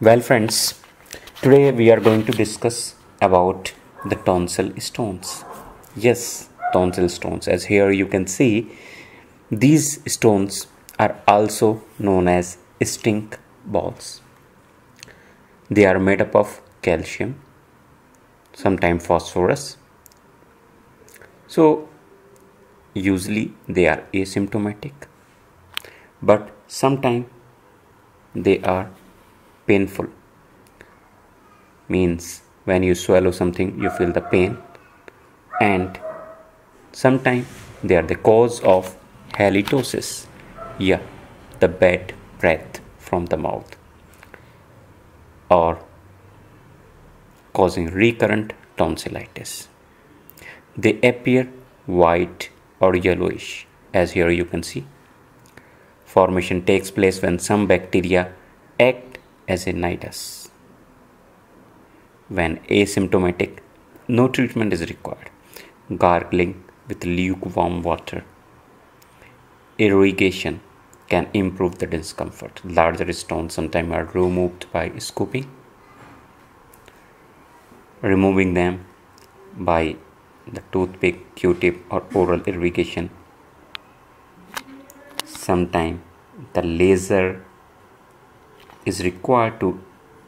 Well, friends, today we are going to discuss about the tonsil stones. Yes, tonsil stones. As here you can see, these stones are also known as stink balls. They are made up of calcium, sometimes phosphorus. So, usually they are asymptomatic, but sometimes they are painful. Means when you swallow something you feel the pain. And sometimes they are the cause of halitosis. Yeah the bad breath from the mouth. Or causing recurrent tonsillitis. They appear white or yellowish as here you can see. Formation takes place when some bacteria as a nidus. When asymptomatic, no treatment is required. Gargling with lukewarm water. Irrigation can improve the discomfort. Larger stones sometimes are removed by scooping. Removing them by the toothpick, q-tip or oral irrigation. Sometimes the laser is required to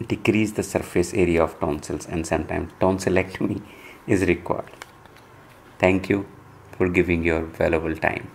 decrease the surface area of tonsils and sometimes tonsillectomy is required. Thank you for giving your valuable time.